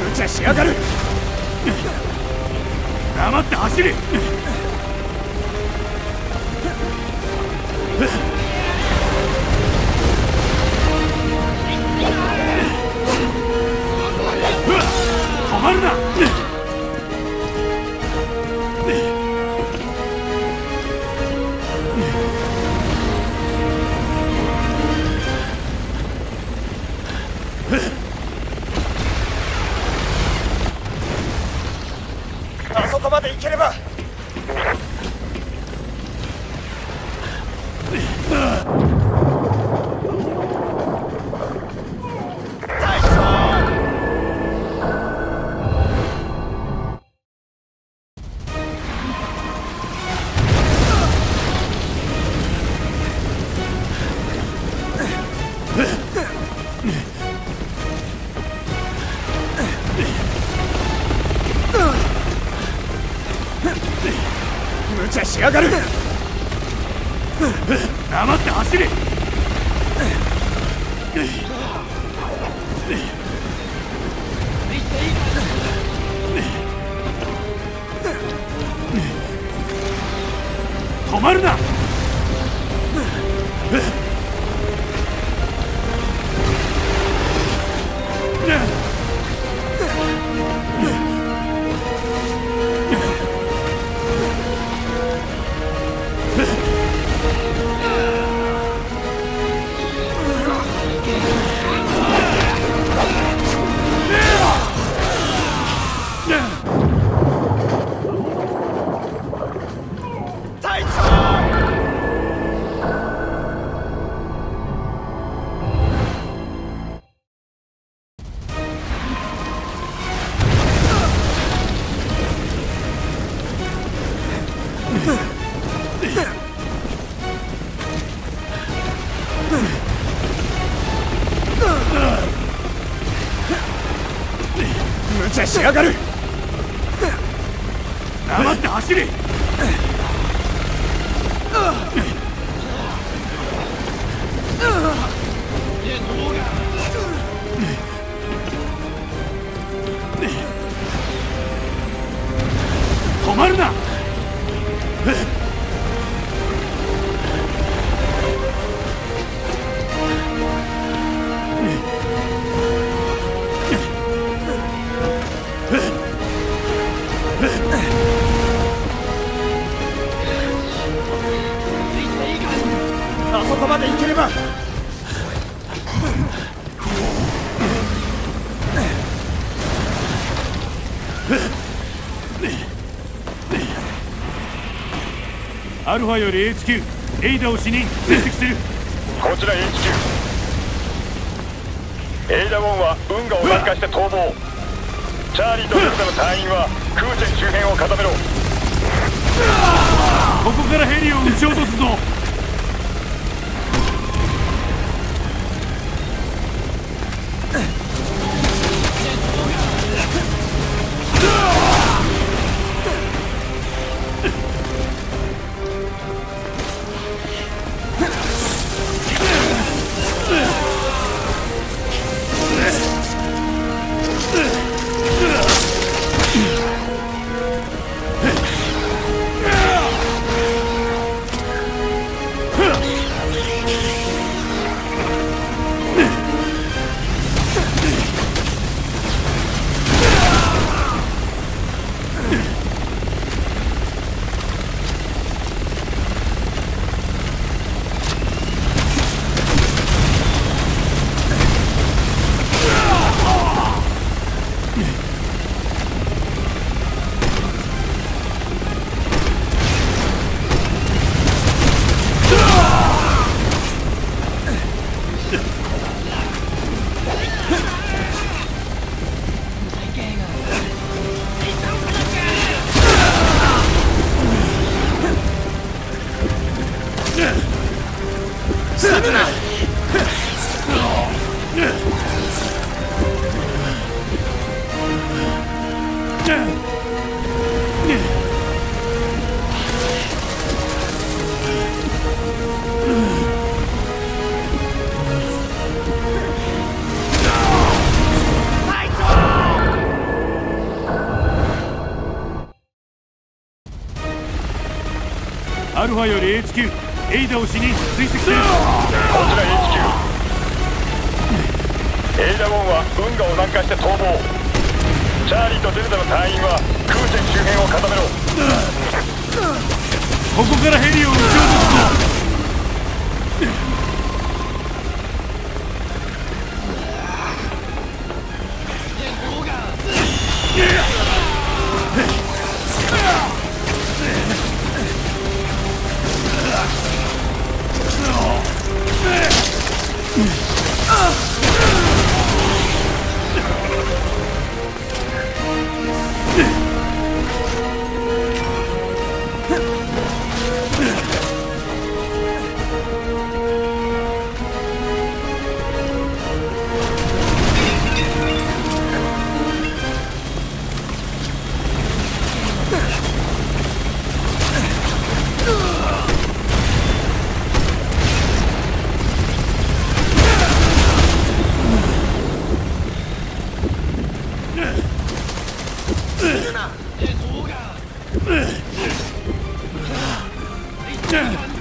無茶しやがる。黙って走れ。止まるな。無茶しやがる。黙って走れ。止まるな。そこまで行ければ。アルファより HQ エイダを死に追跡する。こちら HQ エイダ・ウォンは運河を南下して逃亡。チャーリーとデルタの隊員はクーチェン周辺を固めろ。ここからヘリを撃ち落とすぞ Ugh! ルファより HQ エイダを死に追跡する。こちら HQ エイダ・ウォンは運河を南下して逃亡。チャーリーとデルタの隊員は空チェン周辺を固めろ。ここからヘリを撃ち落とすぞ Yeah.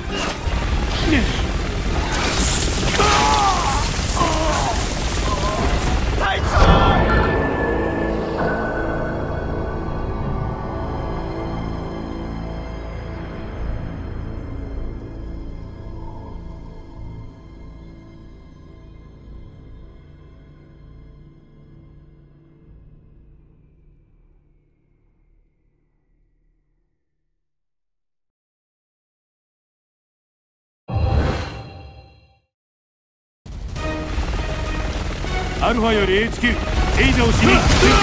アルファより HQ エイダを死に追跡する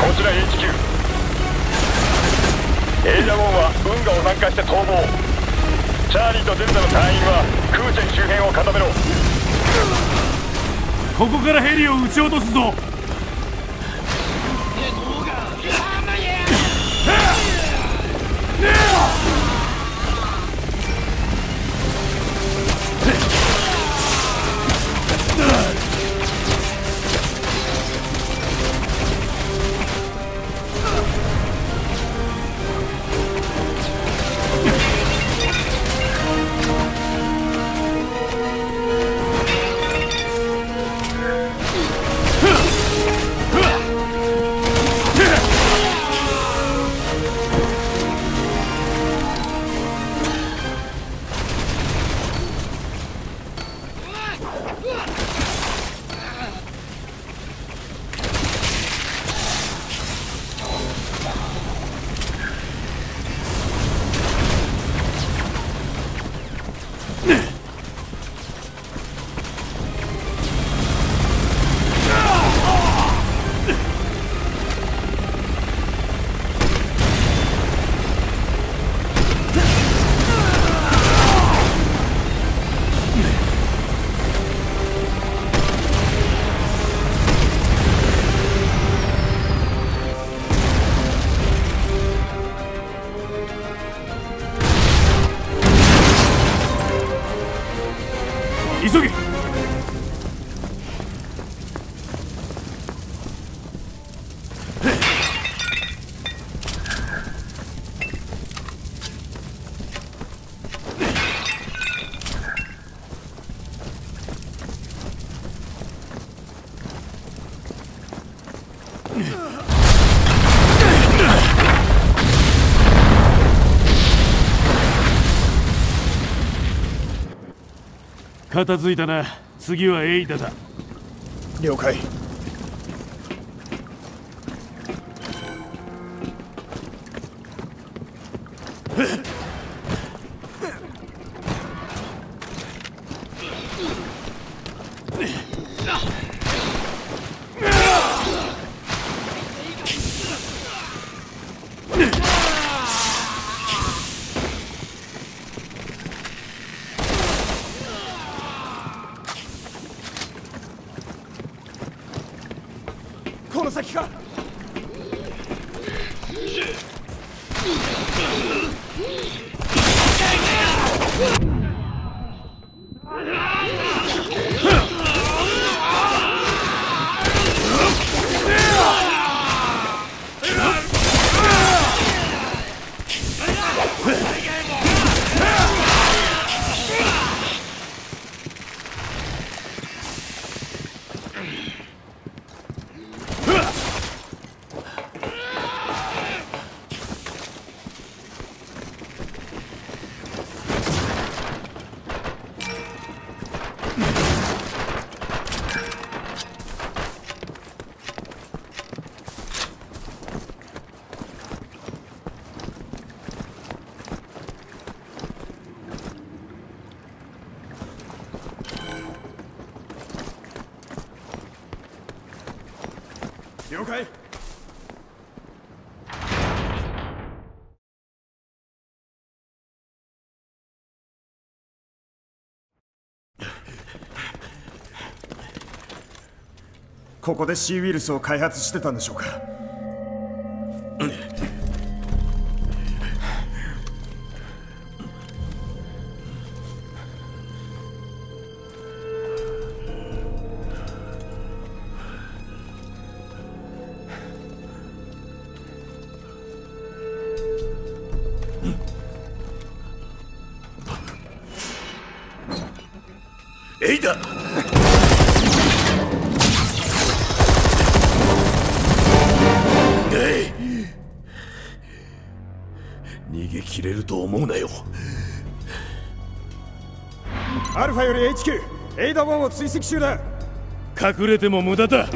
こちら HQ エイダ・ウォンは運河を南下して逃亡。チャーリーとデルタの隊員は空チェン周辺を固めろ。ここからヘリを撃ち落とすぞ片付いたな。次はエイダだ。了解。の先か。了解。ここで C ウイルスを開発してたんでしょうか？逃げ切れると思うなよ。アルファより HQ エイダ1を追跡中だ。隠れても無駄だ